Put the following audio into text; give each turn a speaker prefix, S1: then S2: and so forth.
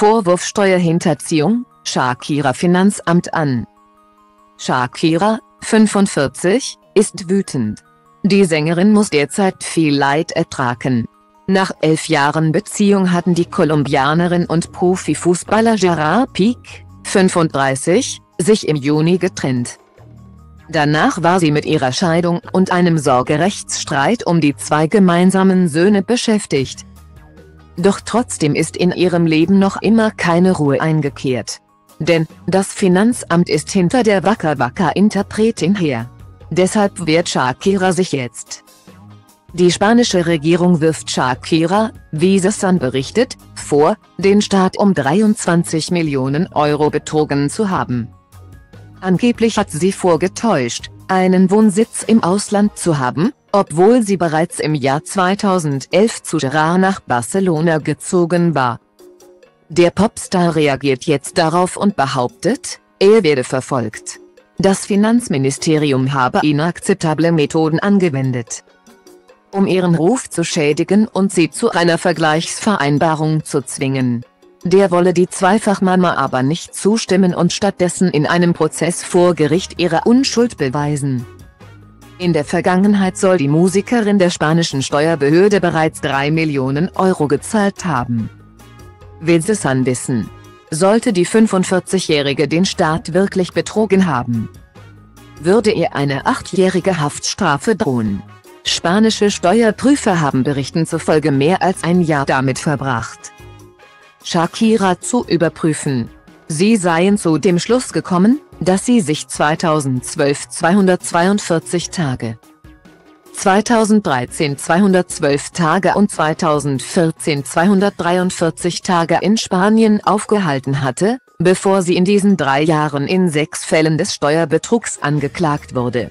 S1: Vorwurf Steuerhinterziehung, Shakira Finanzamt an. Shakira, 45, ist wütend. Die Sängerin muss derzeit viel Leid ertragen. Nach elf Jahren Beziehung hatten die Kolumbianerin und Profifußballer Gerard Pique, 35, sich im Juni getrennt. Danach war sie mit ihrer Scheidung und einem Sorgerechtsstreit um die zwei gemeinsamen Söhne beschäftigt. Doch trotzdem ist in ihrem Leben noch immer keine Ruhe eingekehrt. Denn, das Finanzamt ist hinter der Waka Waka Interpretin her. Deshalb wehrt Shakira sich jetzt. Die spanische Regierung wirft Shakira, wie Sun berichtet, vor, den Staat um 23 Millionen Euro betrogen zu haben. Angeblich hat sie vorgetäuscht, einen Wohnsitz im Ausland zu haben, obwohl sie bereits im Jahr 2011 zu Gerard nach Barcelona gezogen war. Der Popstar reagiert jetzt darauf und behauptet, er werde verfolgt. Das Finanzministerium habe inakzeptable Methoden angewendet. Um ihren Ruf zu schädigen und sie zu einer Vergleichsvereinbarung zu zwingen. Der wolle die Zweifachmama aber nicht zustimmen und stattdessen in einem Prozess vor Gericht ihre Unschuld beweisen. In der Vergangenheit soll die Musikerin der spanischen Steuerbehörde bereits 3 Millionen Euro gezahlt haben. Will The Sun wissen. Sollte die 45-Jährige den Staat wirklich betrogen haben, würde ihr eine achtjährige Haftstrafe drohen. Spanische Steuerprüfer haben Berichten zufolge mehr als ein Jahr damit verbracht, Shakira zu überprüfen. Sie seien zu dem Schluss gekommen, dass sie sich 2012 242 Tage, 2013 212 Tage und 2014 243 Tage in Spanien aufgehalten hatte, bevor sie in diesen drei Jahren in sechs Fällen des Steuerbetrugs angeklagt wurde